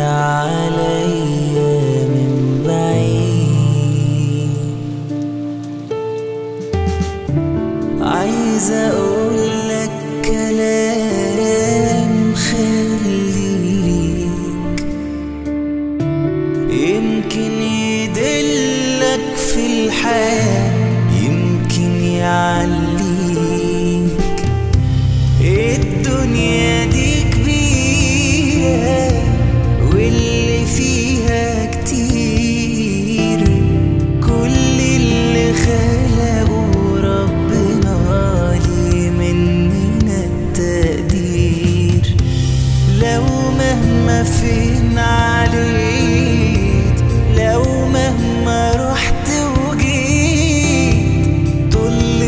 علي من بعيد عايز أقول لك كلام خليك. يمكن يدلك في الحال يمكن يعلم لو مهما فين عليت لو مهما رحت وجيت طل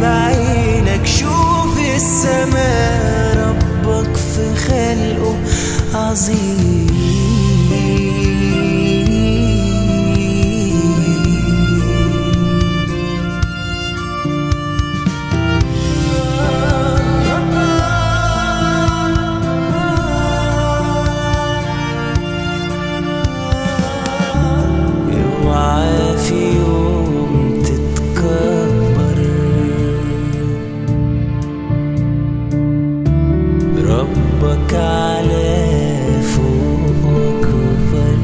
بعينك شوف السماء ربك في خلقه عظيم. ربك على فوق اكبر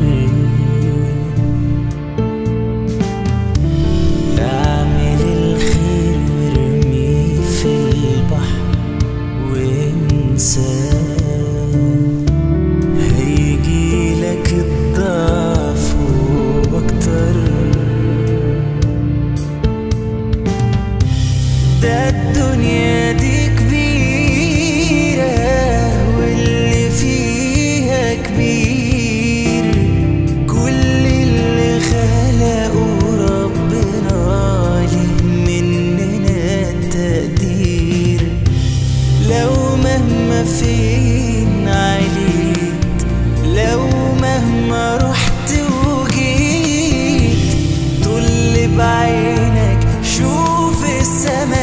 اعمل الخير وارميه في البحر وانساه الدنيا دي كبيرة طل بعينك شوف السما